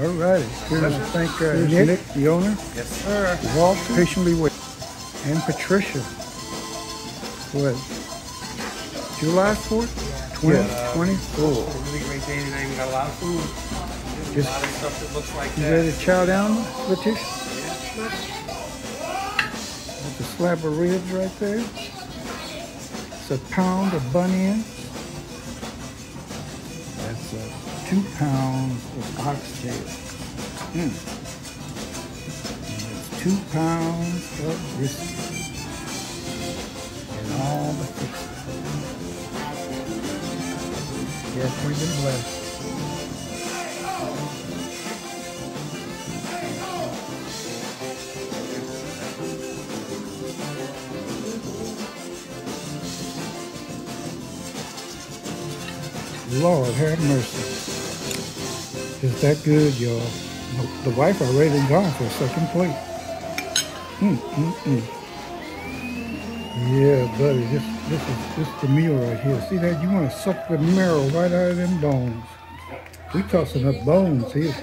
All righty. Here's, Pleasure. thank, uh, Nick, Nick. the owner. Yes, sir. Walter, patiently wait. And Patricia. What? July 4th, 2024. Really great day tonight. We got a lot of food. Just- a lot of stuff that looks like You that. ready to chow down, Letitia? Yeah. That's a slab of ribs right there. It's a pound of bunions. Two pounds of oxtail. Mm. Two pounds of brisket. And all the fixings. Yes, we've been blessed. Lord have mercy. Is that good, y'all? The- The wife already gone for a second plate. Mm, mm, mm. Yeah, buddy, this this is this the meal right here. See that? You want to suck the marrow right out of them bones. We tossing up bones here.